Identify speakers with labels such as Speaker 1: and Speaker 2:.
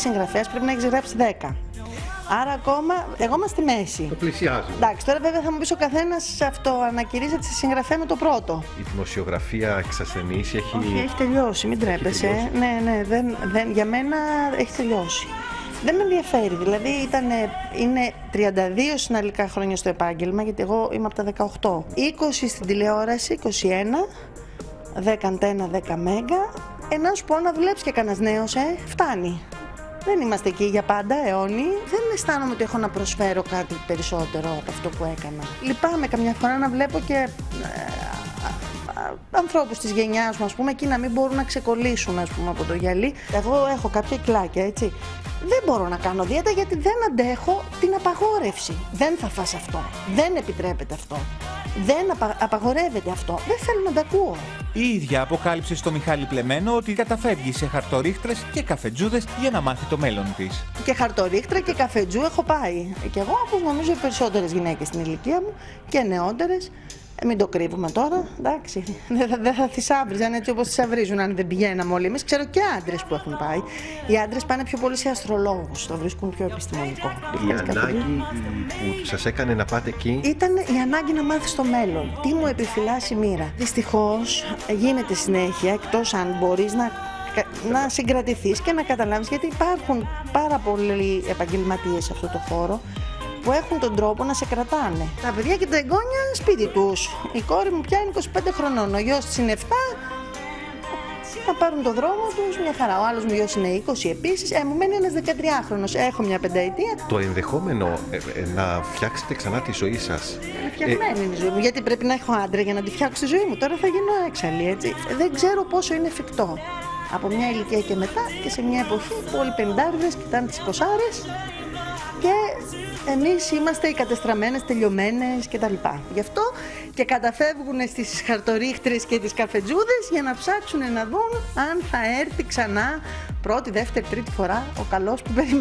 Speaker 1: Συγγραφέα πρέπει να έχεις γράψει 10. Άρα ακόμα, εγώ είμαι στη μέση.
Speaker 2: Το πλησιάζουμε.
Speaker 1: Εντάξει, τώρα βέβαια θα μου πεις ο καθένας αυτό ανακηρύζεται σε συγγραφέα με το πρώτο.
Speaker 2: Η δημοσιογραφία εξασθενήσει έχει.
Speaker 1: Όχι, έχει τελειώσει, μην τρέπεσαι.
Speaker 2: τελειώσει.
Speaker 1: Ναι, ναι, δεν, δεν, για μένα έχει τελειώσει. Δεν με ενδιαφέρει. Δηλαδή ήταν, είναι 32 συναλλικά χρόνια στο επάγγελμα, γιατί εγώ είμαι από τα 18. 20 στην τηλεόραση, 21, 10 αντένα, 10 μέγα. Ε, να σου πω να δουλέψει και κανένας νέος, ε, φτάνει. Δεν είμαστε εκεί για πάντα, αιώνιοι. Δεν αισθάνομαι ότι έχω να προσφέρω κάτι περισσότερο από αυτό που έκανα. Λυπάμαι καμιά φορά να βλέπω και ανθρώπους της γενιάς μου, ας πούμε, εκεί να μην μπορούν να ξεκολλήσουν ας πούμε, από το γυαλί. Εγώ έχω κάποια κλάκια, έτσι. Δεν μπορώ να κάνω δίαιτα γιατί δεν αντέχω την απαγόρευση. Δεν θα φας αυτό. Δεν επιτρέπεται αυτό. Δεν απα- απαγορεύεται αυτό. Δεν θέλω να τα ακούω.
Speaker 3: Η ίδια αποκάλυψε στο Μιχάλη Πλεμένο ότι καταφεύγει σε χαρτορίχτρες και καφετζούδες για να μάθει το μέλλον της.
Speaker 1: Και χαρτορίχτρα και καφετζού έχω πάει. Και εγώ, όπως νομίζω οι περισσότερες γυναίκες στην ηλικία μου και νεότερες. Μην το κρύβουμε τώρα, εντάξει. Δεν θα, δεν θα θησάβριζαν έτσι όπως θησαυρίζουν αν δεν πηγαίναμε όλοι εμείς. Ξέρω και άντρες που έχουν πάει. Οι άντρες πάνε πιο πολύ σε αστρολόγους, το βρίσκουν πιο επιστημονικό.
Speaker 2: Η
Speaker 1: Είχες
Speaker 2: ανάγκη
Speaker 1: καθόλου;
Speaker 2: που σας έκανε να πάτε εκεί;
Speaker 1: Ήταν η ανάγκη να μάθεις το μέλλον. Τι μου επιφυλάσσει η μοίρα; Δυστυχώς γίνεται συνέχεια, εκτός αν μπορείς να, να συγκρατηθείς και να καταλάβεις, γιατί υπάρχουν πάρα πολλοί επαγγελματίες σε αυτό το χώρο που έχουν τον τρόπο να σε κρατάνε. Τα παιδιά και τα εγγόνια σπίτι τους. Η κόρη μου πια είναι 25 χρονών, ο γιος της είναι 7. Θα πάρουν το δρόμο τους μια χαρά. Ο άλλος μου γιος είναι 20 επίσης. Ε, μου μένει ένας 13χρονο. Έχω μια πενταετία.
Speaker 2: Το ενδεχόμενο ε, ε, να φτιάξετε ξανά τη ζωή σας.
Speaker 1: Είναι φτιαγμένη είναι η ζωή μου. Γιατί πρέπει να έχω άντρα για να τη φτιάξω τη ζωή μου. Τώρα θα γίνω έξαλλη, έτσι. Δεν ξέρω πόσο είναι εφικτό. Από μια ηλικία και μετά και σε μια εποχή που όλοι οι πεντάριδες κοιτάνε τις εικοσάρες και εμείς είμαστε οι κατεστραμμένες, τελειωμένες κτλ. Γι' αυτό και καταφεύγουν στις χαρτορίχτρες και τις καφετζούδες για να ψάξουν να δουν αν θα έρθει ξανά πρώτη, δεύτερη, τρίτη φορά ο καλός που περιμένει.